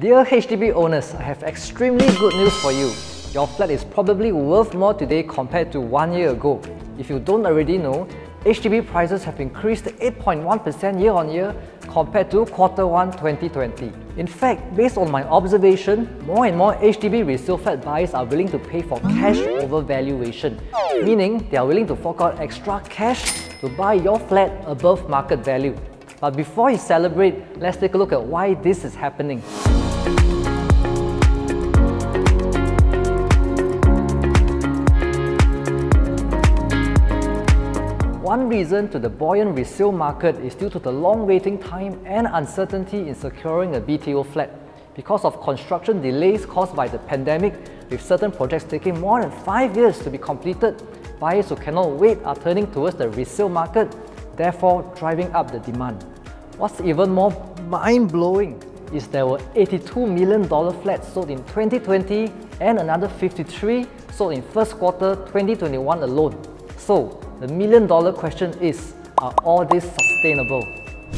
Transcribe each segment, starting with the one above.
Dear HDB owners, I have extremely good news for you. Your flat is probably worth more today compared to one year ago. If you don't already know, HDB prices have increased 8.1% year on year compared to quarter 1 2020. In fact, based on my observation, more and more HDB resale flat buyers are willing to pay for cash over valuation, meaning they are willing to fork out extra cash to buy your flat above market value. But before you celebrate, let's take a look at why this is happening. One reason to the buoyant resale market is due to the long waiting time and uncertainty in securing a BTO flat. Because of construction delays caused by the pandemic, with certain projects taking more than 5 years to be completed, buyers who cannot wait are turning towards the resale market, therefore driving up the demand. What's even more mind-blowing is there were $82 million flats sold in 2020 and another 53 sold in first quarter 2021 alone. So, the million dollar question is, are all this sustainable?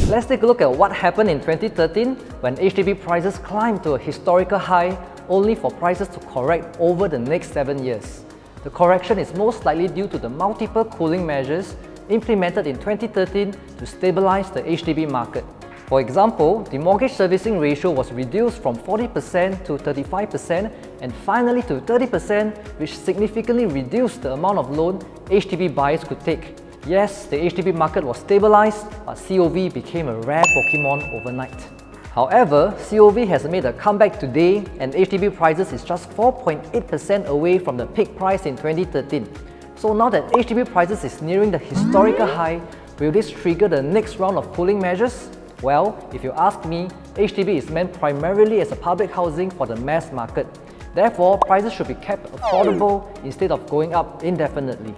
Let's take a look at what happened in 2013 when HDB prices climbed to a historical high only for prices to correct over the next 7 years. The correction is most likely due to the multiple cooling measures implemented in 2013 to stabilize the HDB market. For example, the mortgage servicing ratio was reduced from 40% to 35% and finally to 30% which significantly reduced the amount of loan HDB buyers could take. Yes, the HDB market was stabilized, but COV became a rare Pokemon overnight. However, COV has made a comeback today and HDB prices is just 4.8% away from the peak price in 2013. So now that HDB prices is nearing the historical high, will this trigger the next round of cooling measures? Well, if you ask me, HDB is meant primarily as a public housing for the mass market. Therefore, prices should be kept affordable instead of going up indefinitely.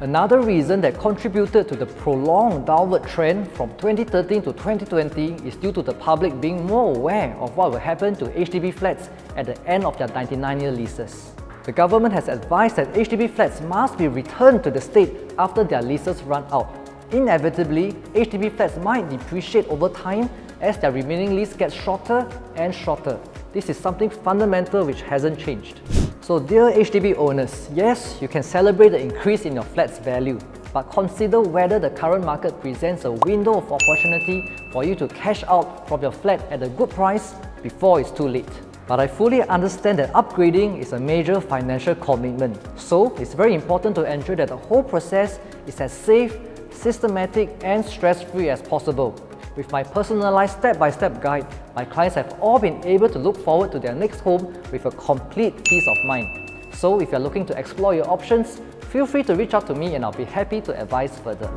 Another reason that contributed to the prolonged downward trend from 2013 to 2020 is due to the public being more aware of what will happen to HDB flats at the end of their 99-year leases. The government has advised that HDB flats must be returned to the state after their leases run out. Inevitably, HDB flats might depreciate over time as their remaining lease gets shorter and shorter. This is something fundamental which hasn't changed. So dear HDB owners, yes, you can celebrate the increase in your flat's value, but consider whether the current market presents a window of opportunity for you to cash out from your flat at a good price before it's too late. But I fully understand that upgrading is a major financial commitment. So it's very important to ensure that the whole process is as safe systematic and stress-free as possible. With my personalized step-by-step -step guide, my clients have all been able to look forward to their next home with a complete peace of mind. So if you're looking to explore your options, feel free to reach out to me and I'll be happy to advise further.